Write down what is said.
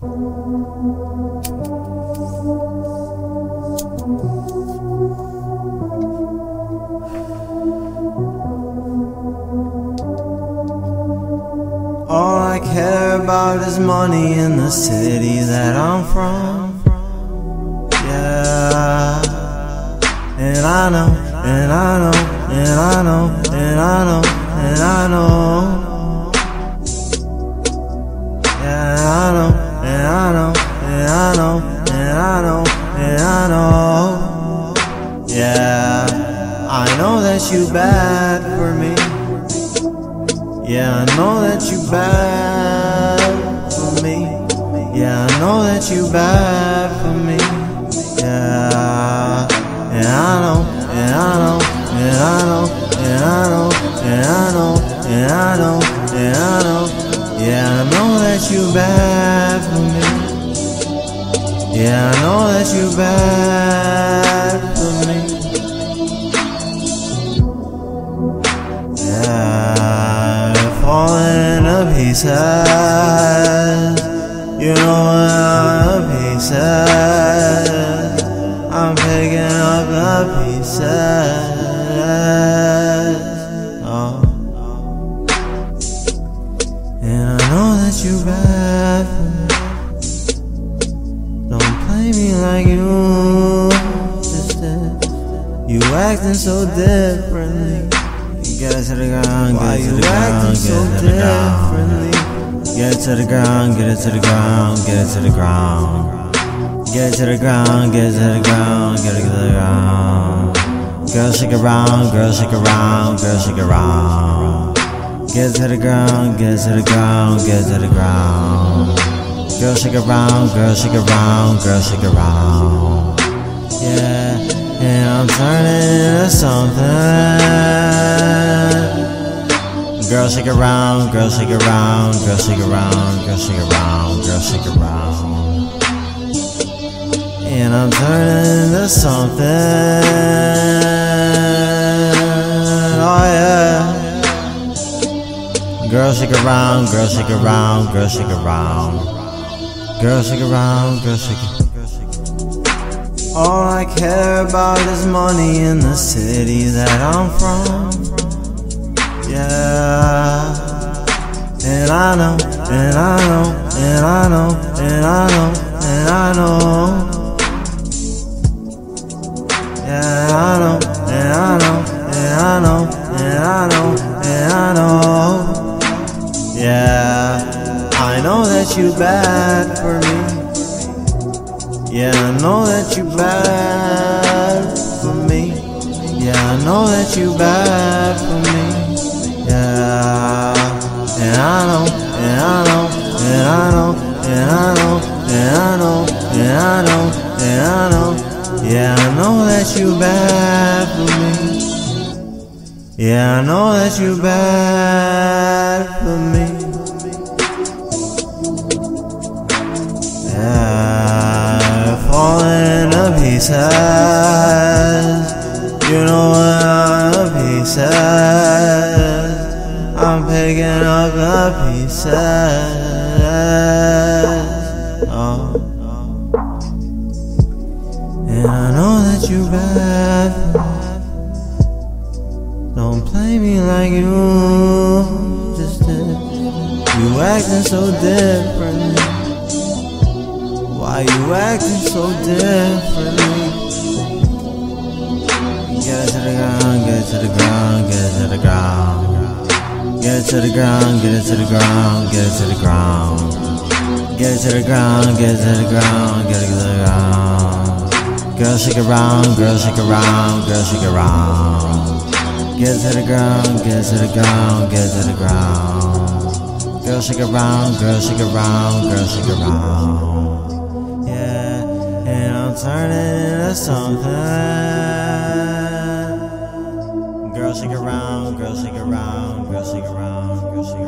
All I care about is money in the city that I'm from. Yeah. And I know, that you bad for me. Yeah, I know that you bad for me. Yeah, I know that you bad for me. Yeah, and I know, and I know, and I know, and I know, and I know, and I know, and I know. Yeah, I know that you bad for me. Yeah, I know that you bad pieces. You know I'm pieces. I'm picking up the pieces. Oh. And I know that you bad for me. Don't play me like you just did. You acting so differently. Get it to the ground, Why get it to the ground, get so it to the ground. Get it to the ground, get it to the ground, get it to the ground. Get it to the ground, get it to the ground, get it to the ground. Girl, shake around, girl, shake around, girl, shake around. Get to the ground, get to the ground, get to the ground. Girl, shake around, girl, shake around, girl, shake around. Yeah, and I'm turning into something. Girl, shake around, girl, shake around, girl, shake around, girl, shake around, girl, shake around. And I'm turning into something. Oh, yeah. Girl, shake around, girl, shake around, girl, shake around. Girl, shake around, girl, shake around. All I care about is money in the city that I'm from. Yeah. And I know, and I know, and I know, and I know, and I know. Yeah, I know, and I know, and I know, and I know, and I know. Yeah, I know that you bad for me. Yeah, I know that you bad for me. Yeah, I know that you bad Yeah, I know that you bad for me. Yeah, falling to pieces. You know I'm pieces. I'm picking up the pieces. Oh. And I know that you bad Don't play me like you just did. You acting so differently. Why you acting so differently? Get to the ground, get to the ground, get to the ground. Get to the ground, get it to the ground, get it to the ground. Get to the ground, get to the ground, get to the ground. Girl, shake around, girl, shake around, girl, shake around. Get to the ground, get to the ground, get to the ground. Girl, shake around, girl, shake around, girl, shake around. Yeah, and I'm turning into something. Girl, shake around, girl, shake around, girl, shake around, girl, shake around.